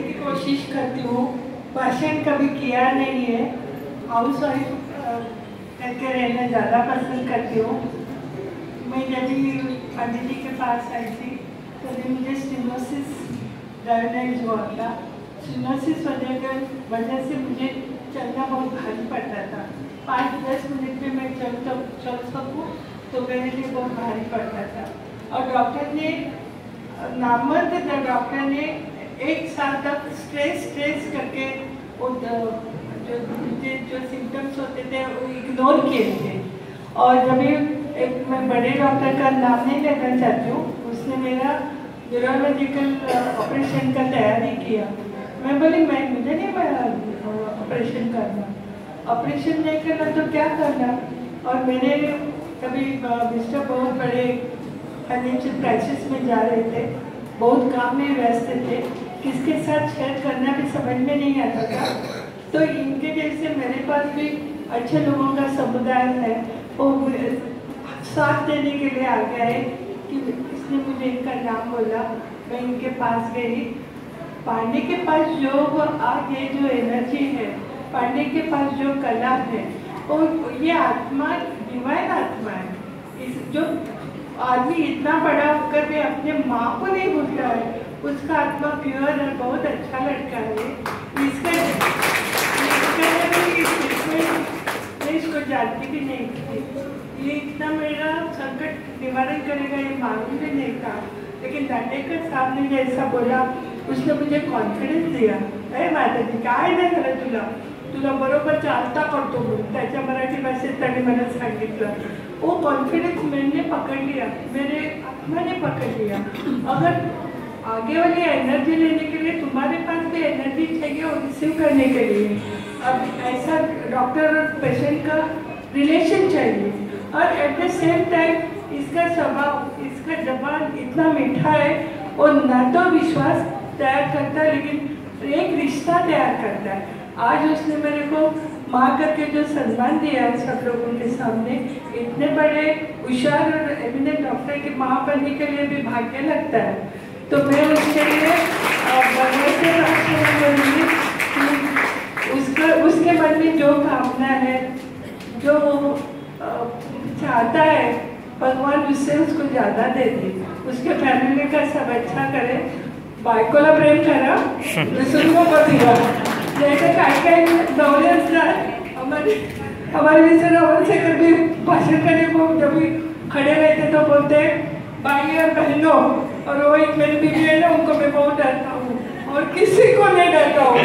बोलने की कोशिश करती हूँ। भाषण कभी किया नहीं है। हाउस वाइफ करके रहना ज़्यादा पसंद करती हूँ। मैं जब भी पंडित जी के पास आई थी, तभी मुझे स्टिनोसिस डायग्नाइज हुआ था। स्टिनोसिस वजह के, वजह से मुझे चलना बहुत भारी पड़ता था। पाँच दस मिनट में मैं चल सक चल सकूँ तो मेरे लिए बहुत भारी पड़ता था। और डॉक्टर ने नामर्द डॉक्टर ने एक साल तक स्ट्रेस स्ट्रेस करके जो मुझे जो सिम्टम्स होते थे, वो इग्नोर किए थे। और जब एक मैं बड़े डॉक्टर का नाम नहीं लेना चाहती हूँ, उसने मेरा न्यूरोलॉजिकल ऑपरेशन का तैयारी किया। मैं बोली, मैं, मुझे नहीं ऑपरेशन करना। ऑपरेशन नहीं करना तो क्या करना? और मैंने कभी मिस्टर बहुत बड़े फाइनेंशियल क्राइसिस में जा रहे थे। बहुत काम में व्यस्त थे। किसके साथ शेयर करना भी समझ में नहीं आता था। तो इनके जैसे मेरे पास भी अच्छे लोगों का समुदाय है, वो साथ देने के लिए आ गया है कि इसने मुझे इनका नाम बोला। मैं इनके पास गई। पांडे के पास जो वो आगे जो एनर्जी है, पांडे के पास जो कला है और ये आत्मा डिवाइन आत्मा है। इस जो आदमी इतना बड़ा होकर भी अपने माँ को नहीं भूलता है। उसका आत्मा प्योर है, बहुत अच्छा लड़का है। इसका इसका जानती भी नहीं थी। ये इतना मेरा संकट निवारण करेगा, ये मालूम भी नहीं था। लेकिन दांडेकर साहब ने जैसा बोला, उसने मुझे कॉन्फिडन्स दिया। अरे माताजी काय नाही झालं तुला तुला बरोबर चालता करतो त्याच्या मराठी भाषेत त्याने मला सांगितलं वो कॉन्फिडेंस मैंने पकड़ लिया। मेरे आत्मा ने पकड़ लिया। अगर आगे वाली एनर्जी लेने के लिए तुम्हारे पास भी एनर्जी चाहिए और रिसीव करने के लिए, अब ऐसा डॉक्टर और पेशेंट का रिलेशन चाहिए। और एट द सेम टाइम इसका स्वभाव, इसका जबान इतना मीठा है और न तो विश्वास तैयार करता है, लेकिन एक रिश्ता तैयार करता है। आज उसने मेरे को माँ करके जो सम्मान दिया है सब लोगों के सामने इतने बड़े होशियार और एमिनेंट डॉक्टर की माँ बनने के लिए भी भाग्य लगता है। तो मैं उसके लिए करूँगी कि उसका उसके मन में जो कामना है जो वो चाहता है भगवान उससे उसको ज़्यादा देते उसके फैमिली का सब अच्छा करे। बायकोला प्रेम करा। दुसरं नको दिला नवरे असतात हमारे हमारे जैसे से कभी भाषण करने को जब भी खड़े रहते तो बोलते. भाई और बहनों और वो एक मेरी बीबी है ना उनको मैं बहुत डरता हूँ और किसी को नहीं डरता हूँ.